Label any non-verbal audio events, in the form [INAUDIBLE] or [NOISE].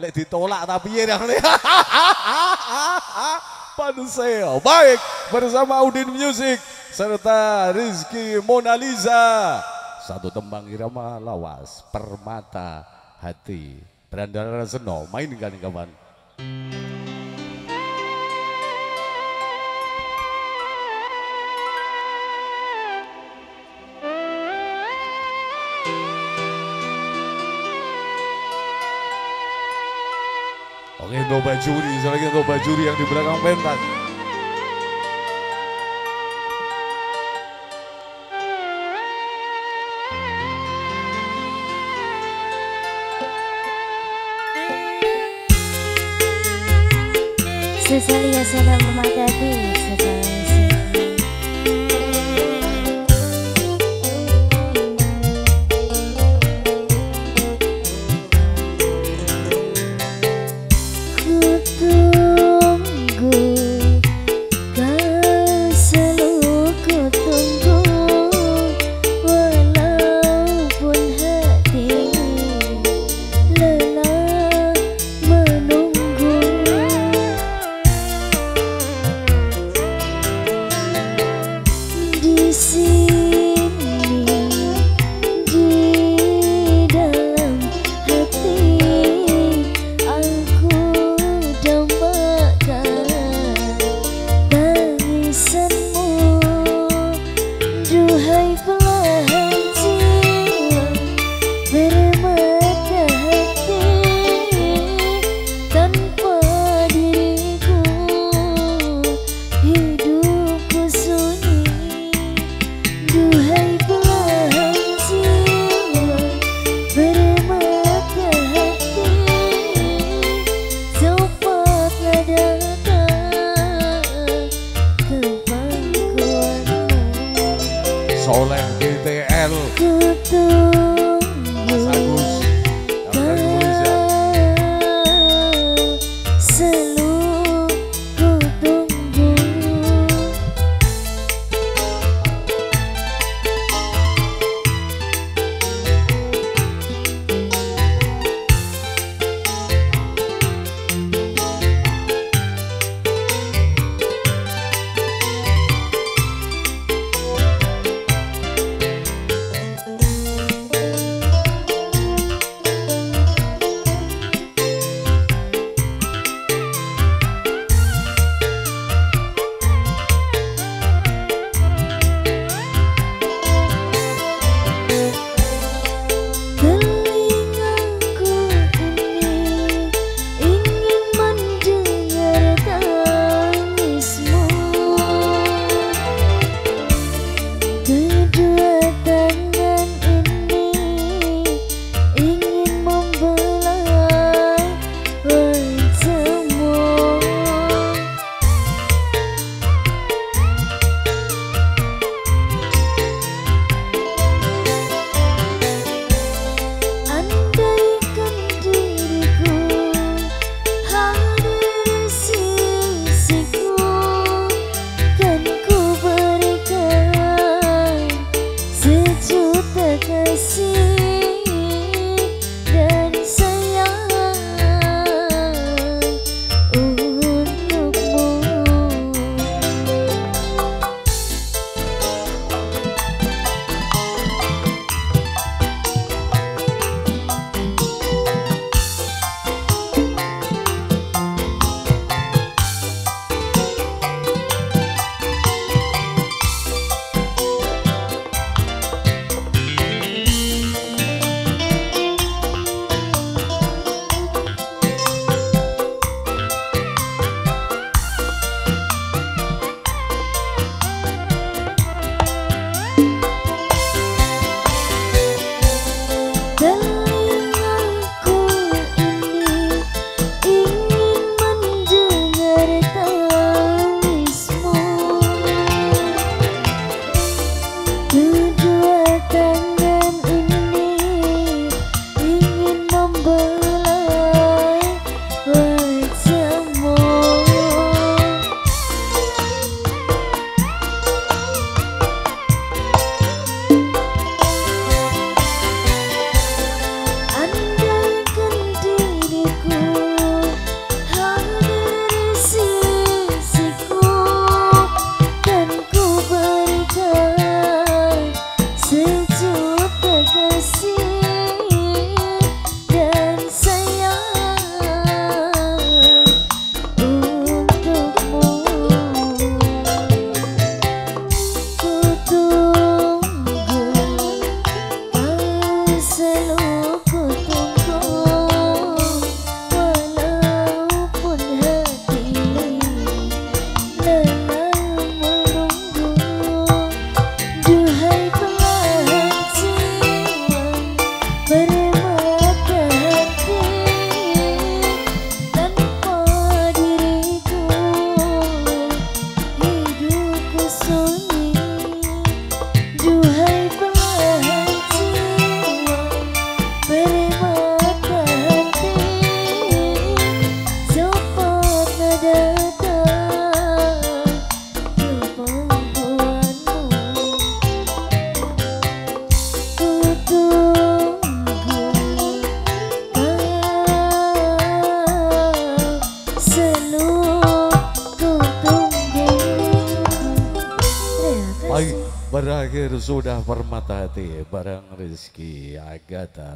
lek ditolak tapi ya nang [LAUGHS] Panseo. Baik, bersama Udin Music serta Rizky Mona Lisa. Satu tembang irama lawas, permata hati. Berandara seno, mainkan kawan. Oke, untuk bajuri, lagi untuk bajuri yang di belakang pentas. Sesalia salam hormat hati sesalia Berakhir sudah permata hati bareng Rizky Agatha